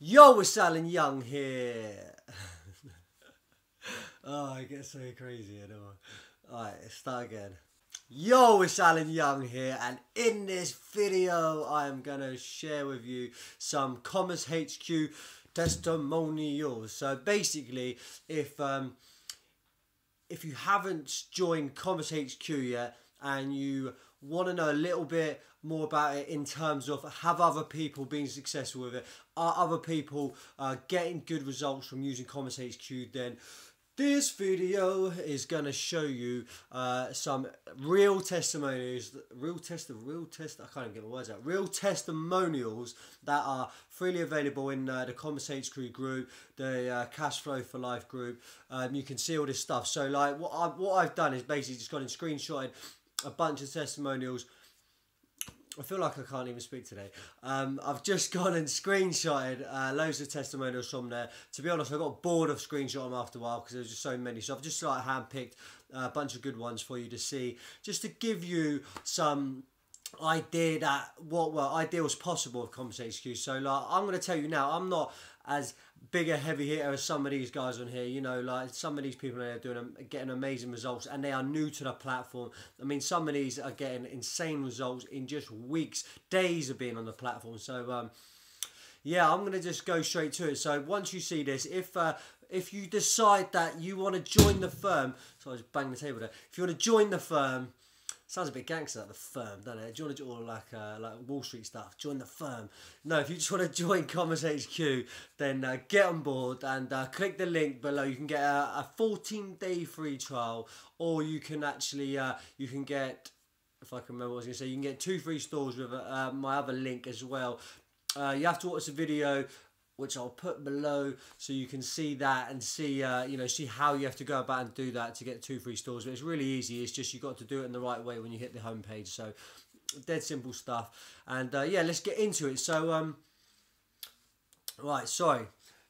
Yo, it's Alan Young here. oh, I get so crazy, I don't know. Alright, let's start again. Yo, it's Alan Young here, and in this video, I am going to share with you some Commerce HQ testimonials. So basically, if um, if you haven't joined Commerce HQ yet and you want to know a little bit more about it in terms of have other people been successful with it are other people uh, getting good results from using commerce hq then this video is going to show you uh, some real testimonials, real test, of real test. I can't even get my words out. Real testimonials that are freely available in uh, the Commerce HQ group, the uh, Cash Flow for Life group. Um, you can see all this stuff. So, like, what I what I've done is basically just gone and screenshotted a bunch of testimonials I feel like I can't even speak today. Um, I've just gone and screenshotted uh, loads of testimonials from there. To be honest, I got bored of screenshotting after a while because there's just so many. So I've just like handpicked a bunch of good ones for you to see, just to give you some idea that what well idea was possible of Commerce HQ. So like I'm gonna tell you now, I'm not as big a heavy hitter as some of these guys on here. You know, like some of these people are doing getting amazing results, and they are new to the platform. I mean, some of these are getting insane results in just weeks, days of being on the platform. So. Um, yeah, I'm gonna just go straight to it. So once you see this, if uh, if you decide that you want to join the firm, so I just bang the table there. If you want to join the firm, Sounds a bit gangster, like the firm, doesn't it? Do you want to do all like uh, like Wall Street stuff? Join the firm. No, if you just want to join Commerce HQ, then uh, get on board and uh, click the link below. You can get a, a 14 day free trial, or you can actually uh, you can get if I can remember what I was going to say, you can get two free stores with uh, my other link as well. Uh, you have to watch the video which I'll put below so you can see that and see uh, you know see how you have to go about and do that to get two free stores. But it's really easy. It's just you've got to do it in the right way when you hit the home page so dead simple stuff. And uh, yeah let's get into it. So um right sorry.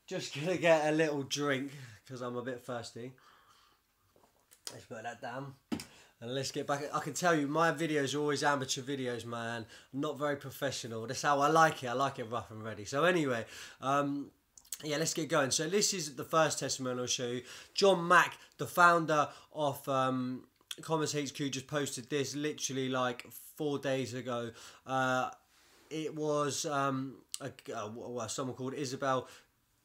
Just gonna get a little drink because I'm a bit thirsty. Let's put that down and let's get back. I can tell you, my videos are always amateur videos, man. Not very professional. That's how I like it. I like it rough and ready. So anyway, um, yeah, let's get going. So this is the first testimonial I'll show you. Jon Mac, the founder of um, Commerce HQ, just posted this literally like four days ago. Uh, it was um, a, someone called Isabel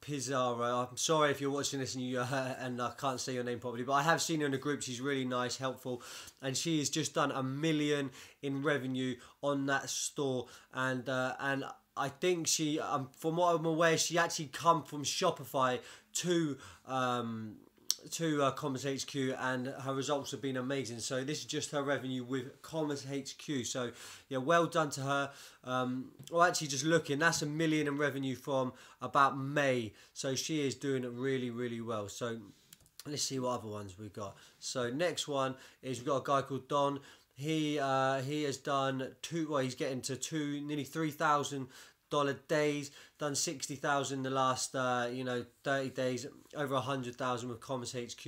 Pizarro. I'm sorry if you're watching this and you uh, and I can't say your name properly, but I have seen her in the group. She's really nice, helpful, and she has just done a million in revenue on that store. And uh, and I think she, um, from what I'm aware, she actually come from Shopify to um, to uh, Commerce HQ and her results have been amazing. So this is just her revenue with Commerce HQ. So yeah, well done to her. Um, well, actually, just looking, that's a million in revenue from about May. So she is doing really, really well. So let's see what other ones we've got. So next one is we've got a guy called Don. He uh, he has done two. Well, he's getting to two, nearly three thousand dollar days. Done sixty thousand in the last uh, you know thirty days. Over a hundred thousand with Commerce HQ.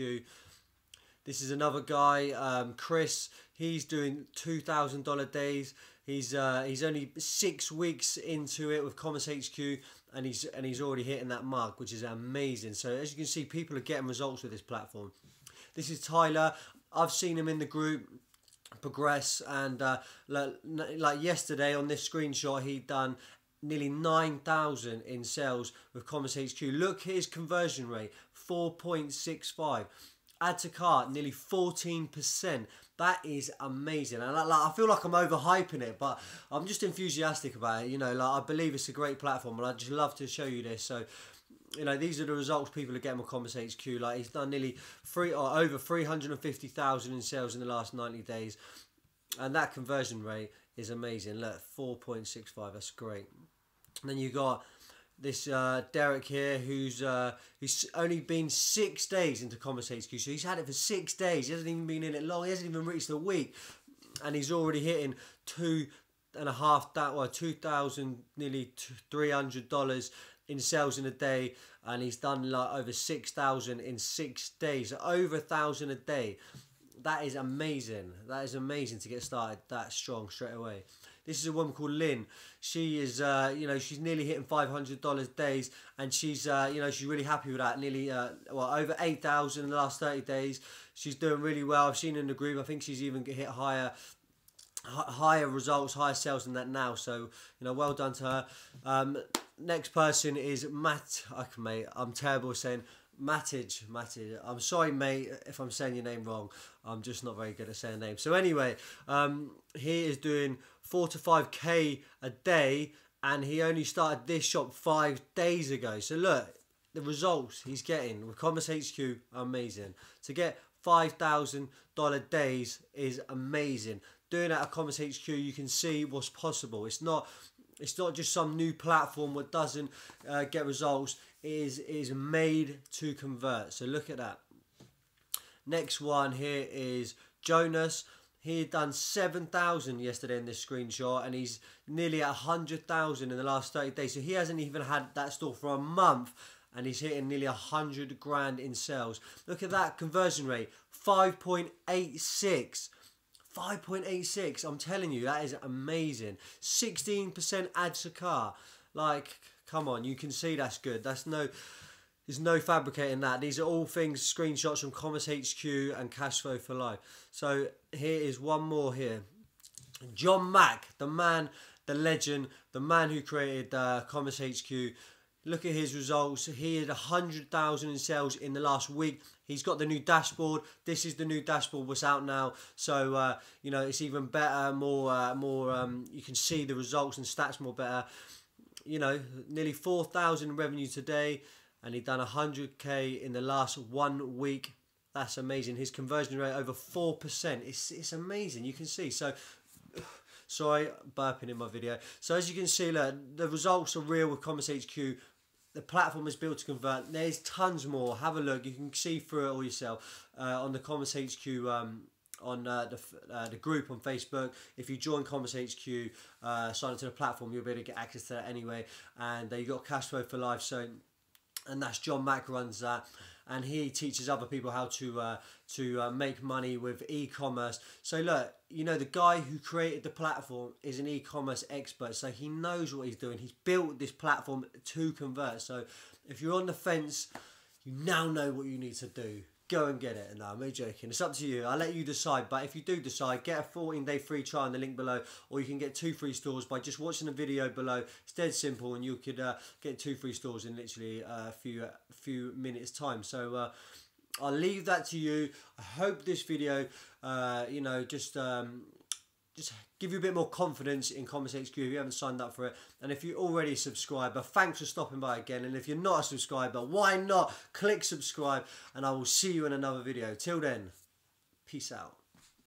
This is another guy, um, Chris. He's doing two thousand dollar days. He's uh, he's only six weeks into it with Commerce HQ, and he's and he's already hitting that mark, which is amazing. So as you can see, people are getting results with this platform. This is Tyler. I've seen him in the group progress and uh, like, like yesterday on this screenshot he'd done nearly 9,000 in sales with Commerce HQ. Look his conversion rate, 4.65. Add to cart, nearly 14%. That is amazing. And like, I feel like I'm overhyping it, but I'm just enthusiastic about it. You know, like I believe it's a great platform and I just love to show you this. So, you know, these are the results people are getting with Commerce HQ. Like he's done nearly three or over 350,000 in sales in the last 90 days. And that conversion rate is amazing. Look, 4.65, that's great. And then you got this uh, Derek here, who's uh, he's only been six days into Commerce HQ, so he's had it for six days. He hasn't even been in it long. He hasn't even reached a week, and he's already hitting two and a half that well, two thousand nearly three hundred dollars in sales in a day, and he's done like over six thousand in six days, over a thousand a day. That is amazing. That is amazing to get started that strong straight away. This is a woman called Lynn. She is, uh, you know, she's nearly hitting five hundred dollars days, and she's, uh, you know, she's really happy with that. Nearly, uh, well, over eight thousand in the last thirty days. She's doing really well. I've seen in the group. I think she's even hit higher higher results, higher sales than that now. So you know, well done to her. Um, next person is Matt. Okay, mate, I'm terrible saying Matage. Matage. I'm sorry, mate, if I'm saying your name wrong. I'm just not very good at saying names. So anyway, um, he is doing four to five k a day, and he only started this shop five days ago. So look, the results he's getting with Commerce HQ, amazing. To get five thousand dollar days is amazing doing that at Commerce HQ, you can see what's possible. It's not it's not just some new platform that doesn't uh, get results. It is is made to convert. So look at that. Next one here is Jonas. He had done 7,000 yesterday in this screenshot and he's nearly at 100,000 in the last 30 days. So he hasn't even had that store for a month and he's hitting nearly 100 grand in sales. Look at that conversion rate 5.86. 5.86. I'm telling you, that is amazing. 16% add to car. Like, come on, you can see that's good. That's no. There's no fabricating that. These are all things, screenshots from Commerce HQ and Cashflow for Life. So here is one more here. Jon Mac, the man, the legend, the man who created uh, Commerce HQ, Look at his results. He had 100,000 in sales in the last week. He's got the new dashboard. This is the new dashboard what's out now. So, uh, you know, it's even better, more, uh, more. Um, you can see the results and stats more better. You know, nearly 4,000 revenue today. And he done 100k in the last one week. That's amazing. His conversion rate over 4%. It's, it's amazing. You can see. So, sorry, burping in my video. So as you can see, look, the results are real with Commerce HQ the platform is built to convert. There's tons more. Have a look. You can see through it all yourself uh, on the Commerce HQ um, on uh, the uh, the group on Facebook. If you join Commerce HQ, uh, sign up to the platform, you'll be able to get access to that anyway. And uh, you got cash flow for life. So, and that's Jon Mac runs that and he teaches other people how to uh, to uh, make money with e-commerce. So look, you know the guy who created the platform is an e-commerce expert, so he knows what he's doing. He's built this platform to convert. So if you're on the fence, you now know what you need to do go and get it. No, I'm only joking. It's up to you. I'll let you decide. But if you do decide, get a 14 day free trial in the link below, or you can get two free stores by just watching the video below. It's dead simple, and you could uh, get two free stores in literally a few few minutes time. So. Uh, I'll leave that to you. I hope this video, uh, you know, just um, just give you a bit more confidence in Commerce HQ if you haven't signed up for it. And if you're already a subscriber, thanks for stopping by again. And if you're not a subscriber, why not click subscribe? And I will see you in another video. Till then, peace out.